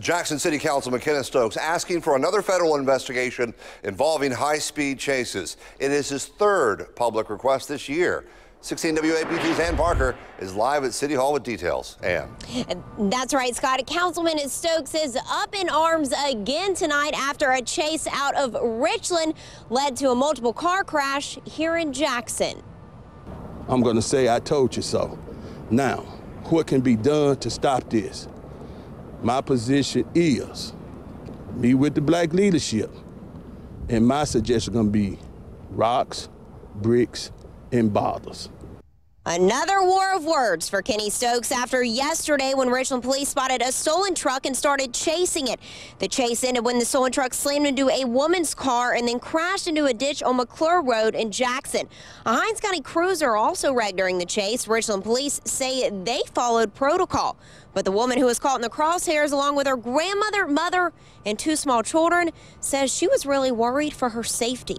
Jackson City Councilman Kenneth Stokes asking for another federal investigation involving high-speed chases. It is his third public request this year. 16 WAPT's Ann Parker is live at City Hall with details. Ann. That's right, Scott. Councilman Stokes is up in arms again tonight after a chase out of Richland led to a multiple car crash here in Jackson. I'm going to say I told you so. Now, what can be done to stop this? My position is meet with the black leadership. And my suggestion to be rocks, bricks, and bottles. Another war of words for Kenny Stokes after yesterday when Richland police spotted a stolen truck and started chasing it. The chase ended when the stolen truck slammed into a woman's car and then crashed into a ditch on McClure Road in Jackson. A Hinds County cruiser also wrecked during the chase. Richland police say they followed protocol. But the woman who was caught in the crosshairs along with her grandmother, mother, and two small children says she was really worried for her safety.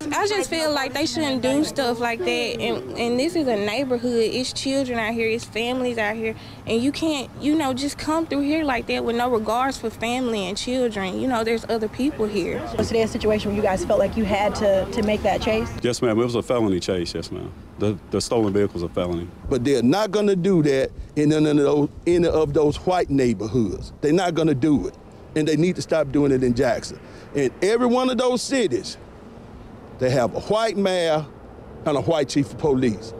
I just feel like they shouldn't do stuff like that. And, and this is a neighborhood. It's children out here. It's families out here. And you can't, you know, just come through here like that with no regards for family and children. You know, there's other people here. Was today a situation where you guys felt like you had to, to make that chase? Yes, ma'am. It was a felony chase. Yes, ma'am. The, the stolen vehicle was a felony. But they're not going to do that in any of, those, any of those white neighborhoods. They're not going to do it. And they need to stop doing it in Jackson. In every one of those cities, they have a white mayor and a white chief of police.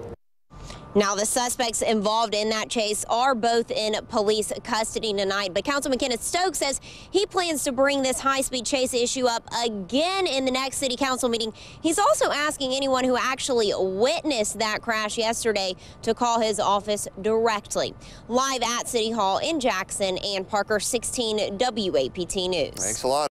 Now, the suspects involved in that chase are both in police custody tonight, but Councilman Kenneth Stokes says he plans to bring this high-speed chase issue up again in the next city council meeting. He's also asking anyone who actually witnessed that crash yesterday to call his office directly. Live at City Hall in Jackson, Ann Parker, 16 WAPT News. Thanks a lot.